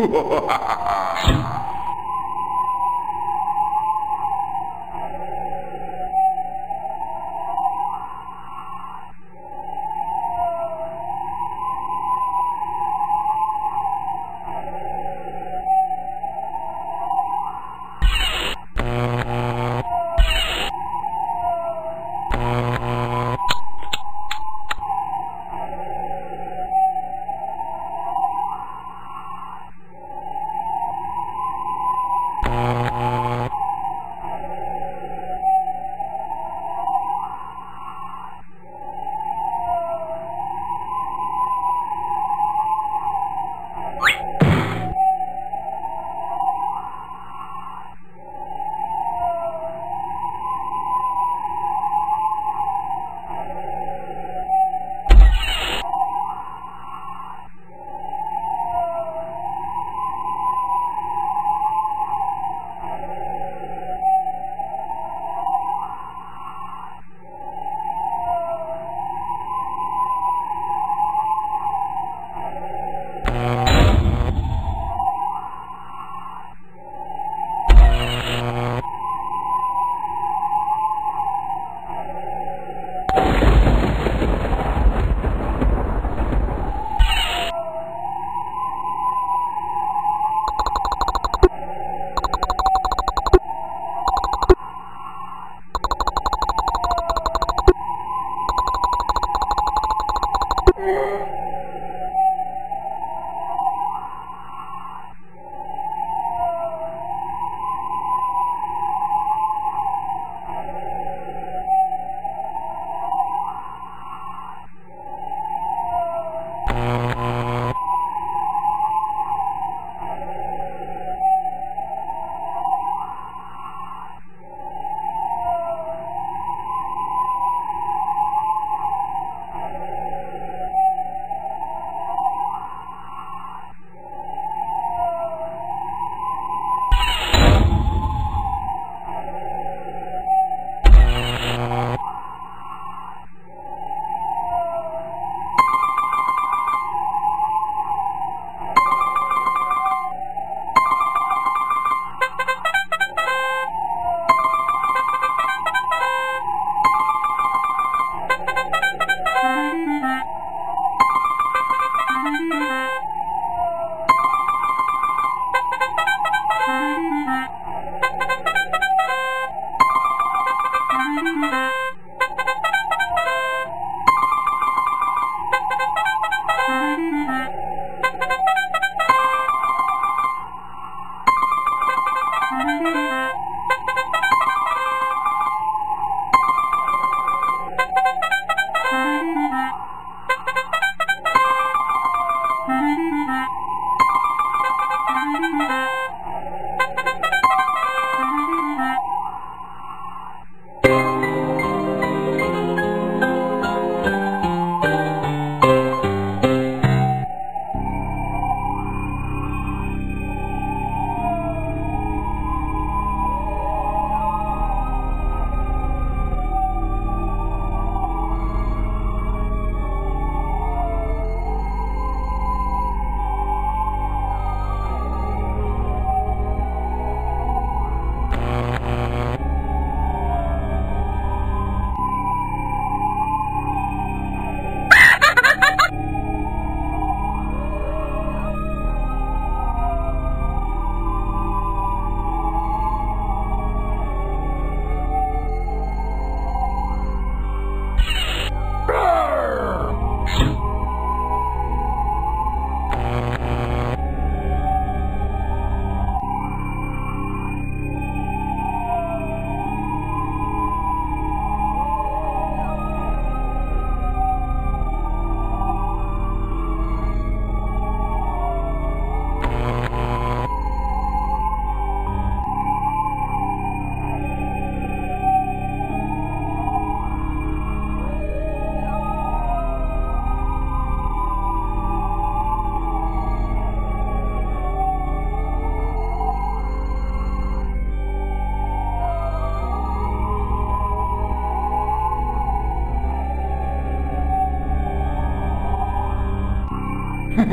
Ha ha ha!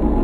You